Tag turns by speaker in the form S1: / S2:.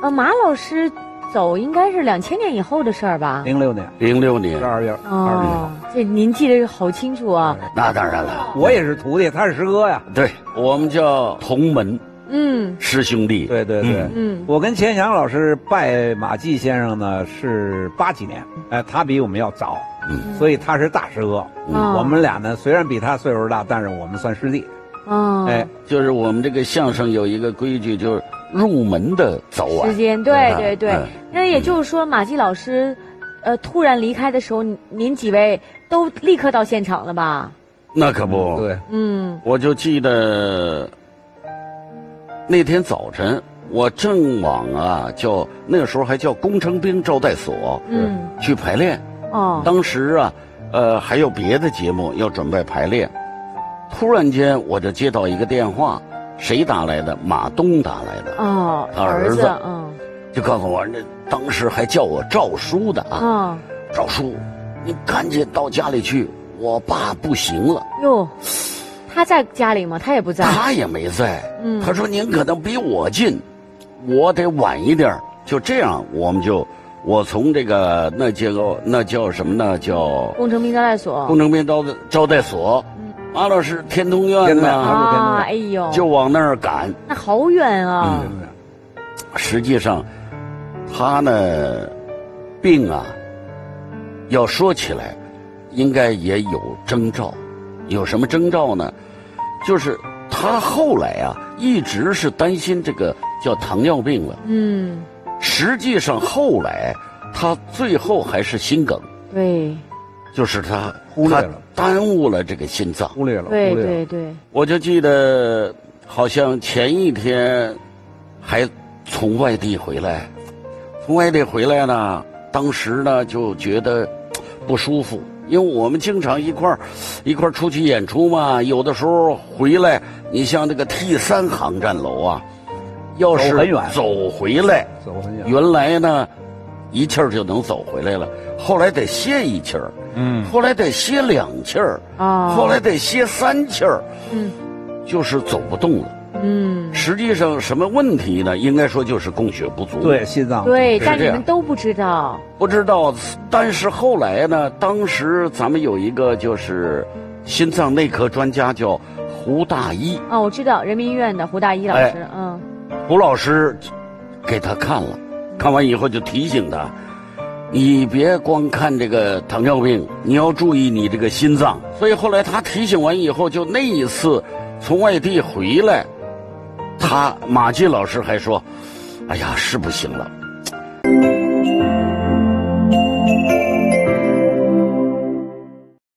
S1: 呃，马老师走应该是两千年以后的事儿吧？
S2: 零六年。
S3: 零六年。
S2: 十，二月。二十一
S1: 这您记得好清楚啊。
S3: 那当然了，
S2: 我也是徒弟，他是师哥呀。
S3: 对。我们叫同门
S1: 嗯。
S3: 师兄弟。
S2: 对对对，
S3: 嗯。
S1: 嗯。
S2: 我跟钱翔老师拜马季先生呢是八几年，哎，他比我们要早，
S3: 嗯。
S2: 所以他是大师哥。
S1: 哦
S2: 我们俩呢虽然比他岁数大，但是我们算师弟。
S1: 哦，
S2: 哎，
S3: 就是我们这个相声有一个规矩，就是入门的早晚
S1: 时。间对
S3: 嗯
S1: 对对
S3: 嗯。
S1: 那也就是说，马季老师，呃，突然离开的时候，您您几位都立刻到现场了吧？
S3: 那可不，
S2: 对，
S1: 嗯
S3: 我就记得那天早晨，我正往啊叫那个时候还叫工程兵招待所
S1: 嗯
S3: 去排练。
S1: 哦
S3: 当时啊，呃，还有别的节目要准备排练。突然间，我就接到一个电话，谁打来的？马东打来的，
S1: 哦，
S3: 他儿子
S1: 嗯
S3: 就告诉我，那当时还叫我赵叔的啊，
S1: 哦
S3: 赵叔，你赶紧到家里去，我爸不行了。
S1: 哟，他在家里吗？他也不在。
S3: 他也没在。
S1: 嗯
S3: 他说您可能比我近，我得晚一点儿就这样，我们就我从这个那叫那叫什么呢？叫
S1: 工程兵招待所
S3: 工程兵招待招待所，马老师天通苑
S2: 天通苑
S3: 呢，
S1: 啊，哎呦，
S3: 就往那儿赶。
S1: 那好远啊。
S3: 实际上，他呢病啊，要说起来，应该也有征兆。有什么征兆呢？就是他后来啊，一直是担心这个叫糖尿病了。
S1: 嗯，
S3: 实际上后来他最后还是心梗，
S1: 对
S3: 就是他他
S2: 忽略了
S3: 耽误了这个心脏。
S2: 忽略了，
S1: 对
S2: 忽略了。
S1: 对对，
S3: 我就记得好像前一天还从外地回来，从外地回来呢，当时呢就觉得不舒服，因为我们经常一块儿一块儿出去演出嘛，有的时候回来，你像那个 T 三航站楼啊，要是
S2: 走
S3: 回来，
S2: 走很远。
S3: 原来呢一气儿就能走回来了，后来得歇一气儿，
S2: 嗯，
S3: 后来得歇两气儿，
S1: 啊，
S3: 后来得歇三气儿。
S1: 嗯
S3: 就是走不动了。
S1: 嗯，
S3: 实际上什么问题呢？应该说就是供血不足。
S2: 对，，心脏
S1: 对，但你们都不知道。
S3: 不知道。但是后来呢，当时咱们有一个就是心脏内科专家叫胡大一，
S1: 哦，我知道人民医院的胡大一老
S3: 哎
S1: 师，嗯
S3: 胡老师给他看了，看完以后就提醒他，你别光看这个糖尿病，你要注意你这个心脏。所以后来他提醒完以后，就那一次从外地回来，他马季老师还说：“哎呀，是不行了，